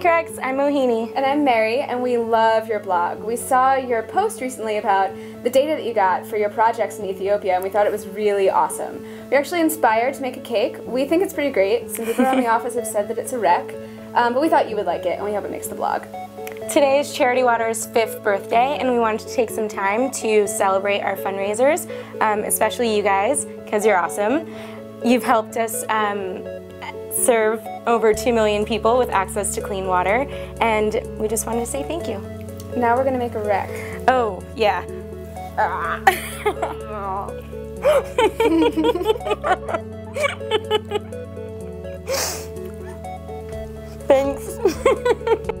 Correct. I'm Mohini. And I'm Mary, and we love your blog. We saw your post recently about the data that you got for your projects in Ethiopia, and we thought it was really awesome. We are actually inspired to make a cake. We think it's pretty great. Some people around the office have said that it's a wreck, um, but we thought you would like it, and we hope it makes the blog. Today is Charity Water's fifth birthday, and we wanted to take some time to celebrate our fundraisers, um, especially you guys, because you're awesome. You've helped us um, serve over 2 million people with access to clean water, and we just wanted to say thank you. Now we're going to make a wreck. Oh, yeah. Ah. Thanks.